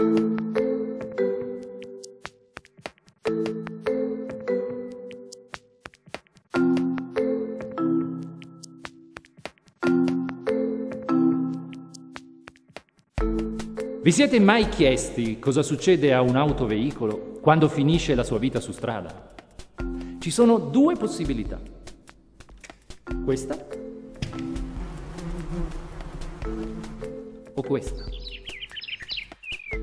Vi siete mai chiesti cosa succede a un autoveicolo quando finisce la sua vita su strada? Ci sono due possibilità. Questa o questa.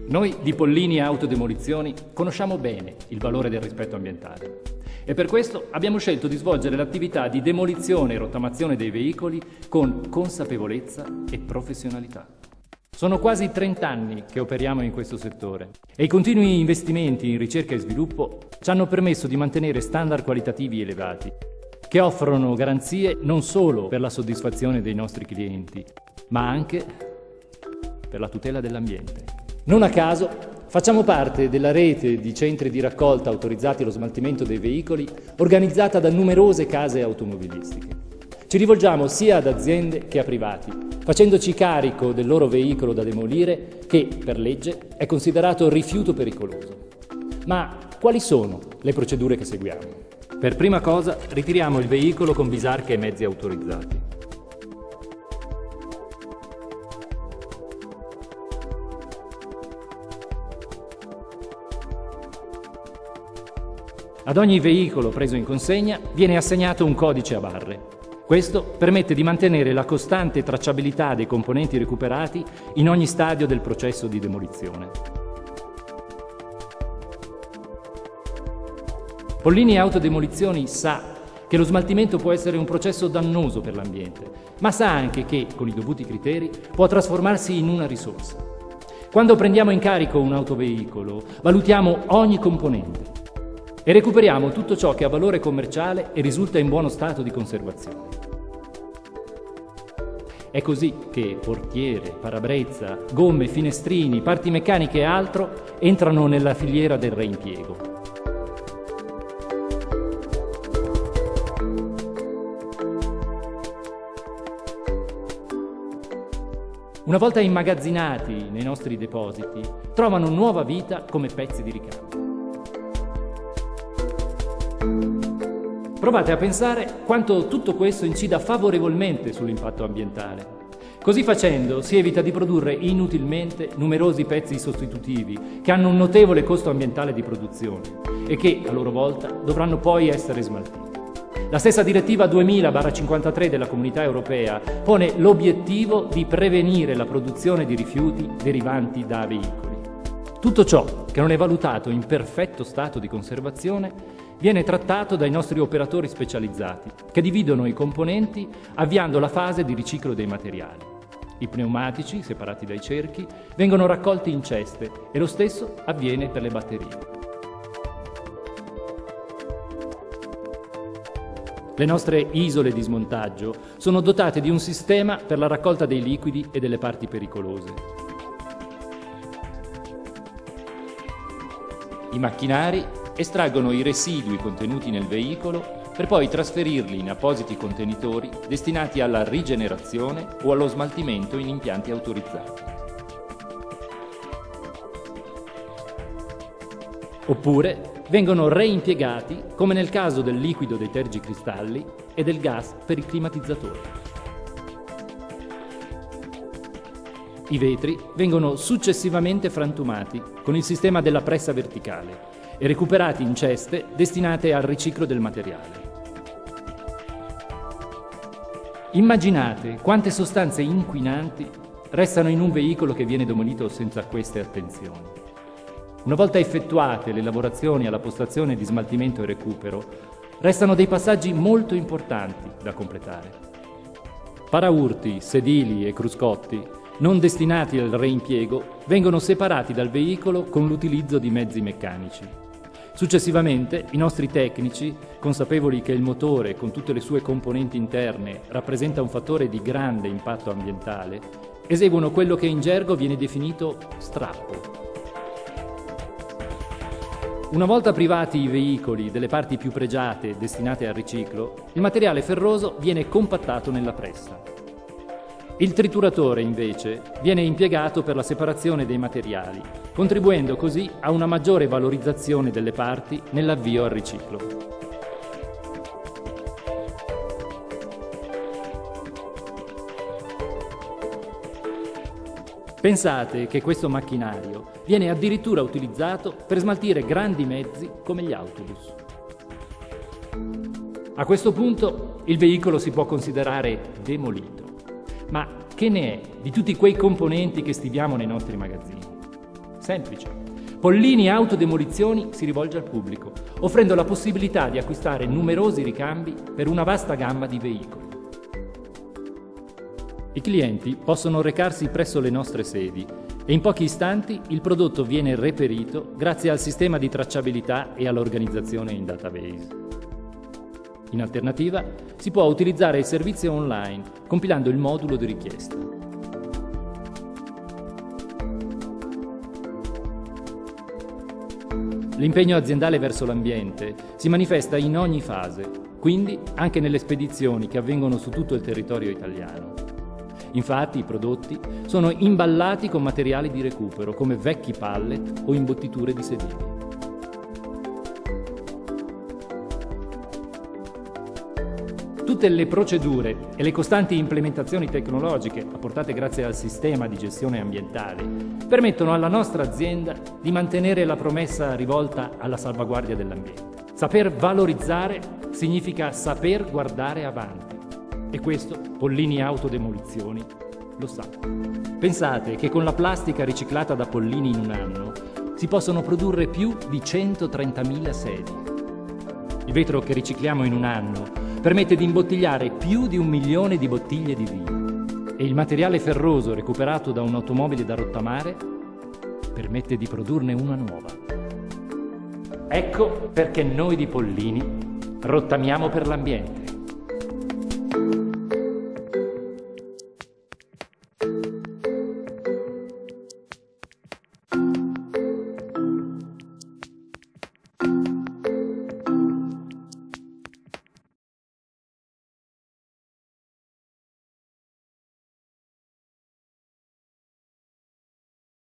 Noi di Pollini Autodemolizioni conosciamo bene il valore del rispetto ambientale e per questo abbiamo scelto di svolgere l'attività di demolizione e rottamazione dei veicoli con consapevolezza e professionalità. Sono quasi 30 anni che operiamo in questo settore e i continui investimenti in ricerca e sviluppo ci hanno permesso di mantenere standard qualitativi elevati, che offrono garanzie non solo per la soddisfazione dei nostri clienti, ma anche per la tutela dell'ambiente. Non a caso facciamo parte della rete di centri di raccolta autorizzati allo smaltimento dei veicoli organizzata da numerose case automobilistiche. Ci rivolgiamo sia ad aziende che a privati facendoci carico del loro veicolo da demolire che, per legge, è considerato rifiuto pericoloso. Ma quali sono le procedure che seguiamo? Per prima cosa ritiriamo il veicolo con bisarche e mezzi autorizzati. Ad ogni veicolo preso in consegna viene assegnato un codice a barre questo permette di mantenere la costante tracciabilità dei componenti recuperati in ogni stadio del processo di demolizione. Pollini Autodemolizioni sa che lo smaltimento può essere un processo dannoso per l'ambiente, ma sa anche che, con i dovuti criteri, può trasformarsi in una risorsa. Quando prendiamo in carico un autoveicolo, valutiamo ogni componente e recuperiamo tutto ciò che ha valore commerciale e risulta in buono stato di conservazione. È così che portiere, parabrezza, gomme, finestrini, parti meccaniche e altro entrano nella filiera del reimpiego. Una volta immagazzinati nei nostri depositi, trovano nuova vita come pezzi di ricambio. Provate a pensare quanto tutto questo incida favorevolmente sull'impatto ambientale. Così facendo si evita di produrre inutilmente numerosi pezzi sostitutivi che hanno un notevole costo ambientale di produzione e che a loro volta dovranno poi essere smaltiti. La stessa direttiva 2000-53 della Comunità Europea pone l'obiettivo di prevenire la produzione di rifiuti derivanti da veicoli. Tutto ciò che non è valutato in perfetto stato di conservazione viene trattato dai nostri operatori specializzati, che dividono i componenti avviando la fase di riciclo dei materiali. I pneumatici, separati dai cerchi, vengono raccolti in ceste e lo stesso avviene per le batterie. Le nostre isole di smontaggio sono dotate di un sistema per la raccolta dei liquidi e delle parti pericolose. I macchinari estraggono i residui contenuti nel veicolo per poi trasferirli in appositi contenitori destinati alla rigenerazione o allo smaltimento in impianti autorizzati. Oppure vengono reimpiegati come nel caso del liquido dei tergicristalli e del gas per il climatizzatore. I vetri vengono successivamente frantumati con il sistema della pressa verticale e recuperati in ceste destinate al riciclo del materiale. Immaginate quante sostanze inquinanti restano in un veicolo che viene demolito senza queste attenzioni. Una volta effettuate le lavorazioni alla postazione di smaltimento e recupero, restano dei passaggi molto importanti da completare. Paraurti, sedili e cruscotti non destinati al reimpiego vengono separati dal veicolo con l'utilizzo di mezzi meccanici. Successivamente i nostri tecnici, consapevoli che il motore con tutte le sue componenti interne rappresenta un fattore di grande impatto ambientale, eseguono quello che in gergo viene definito strappo. Una volta privati i veicoli delle parti più pregiate destinate al riciclo, il materiale ferroso viene compattato nella pressa. Il trituratore, invece, viene impiegato per la separazione dei materiali, contribuendo così a una maggiore valorizzazione delle parti nell'avvio al riciclo. Pensate che questo macchinario viene addirittura utilizzato per smaltire grandi mezzi come gli autobus. A questo punto il veicolo si può considerare demolito. Ma che ne è di tutti quei componenti che stiviamo nei nostri magazzini? Semplice. Pollini Autodemolizioni si rivolge al pubblico, offrendo la possibilità di acquistare numerosi ricambi per una vasta gamma di veicoli. I clienti possono recarsi presso le nostre sedi e in pochi istanti il prodotto viene reperito grazie al sistema di tracciabilità e all'organizzazione in database. In alternativa, si può utilizzare il servizio online compilando il modulo di richiesta. L'impegno aziendale verso l'ambiente si manifesta in ogni fase, quindi anche nelle spedizioni che avvengono su tutto il territorio italiano. Infatti i prodotti sono imballati con materiali di recupero come vecchi pallet o imbottiture di sedili. Tutte le procedure e le costanti implementazioni tecnologiche apportate grazie al sistema di gestione ambientale permettono alla nostra azienda di mantenere la promessa rivolta alla salvaguardia dell'ambiente. Saper valorizzare significa saper guardare avanti e questo Pollini Autodemolizioni lo sa. Pensate che con la plastica riciclata da Pollini in un anno si possono produrre più di 130.000 sedi. Il vetro che ricicliamo in un anno permette di imbottigliare più di un milione di bottiglie di vino e il materiale ferroso recuperato da un'automobile da rottamare permette di produrne una nuova. Ecco perché noi di Pollini rottamiamo per l'ambiente.